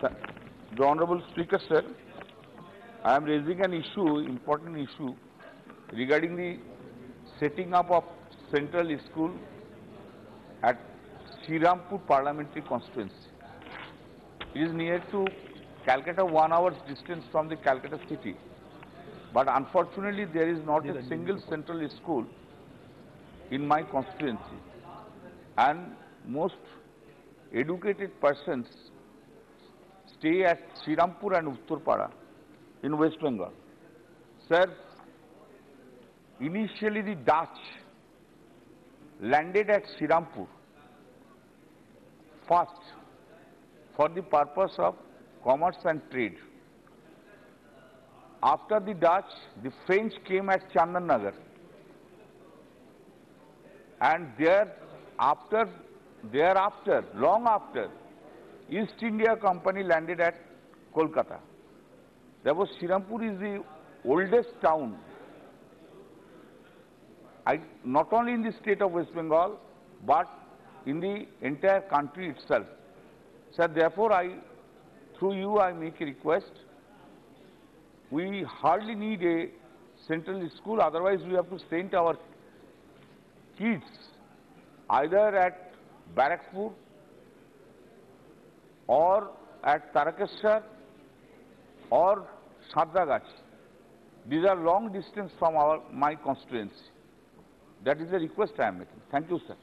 The Honorable Speaker, sir, I am raising an issue, important issue, regarding the setting up of central school at Srirampur Parliamentary Constituency. It is near to Calcutta, one hour's distance from the Calcutta city. But unfortunately, there is not a single central school in my constituency. And most educated persons stay at Srirampur and Uttarpara in West Bengal. Sir, initially the Dutch landed at Srirampur first for the purpose of commerce and trade. After the Dutch, the French came at Chandannagar and there after thereafter, long after, East India Company landed at Kolkata. Therefore, Srirampur is the oldest town, I, not only in the state of West Bengal, but in the entire country itself. Sir, therefore, I, through you, I make a request. We hardly need a central school, otherwise we have to send our kids either at Barakpur or at Tarakeshwar or Santragachi. These are long distance from our my constituency. That is the request I am making. Thank you, sir.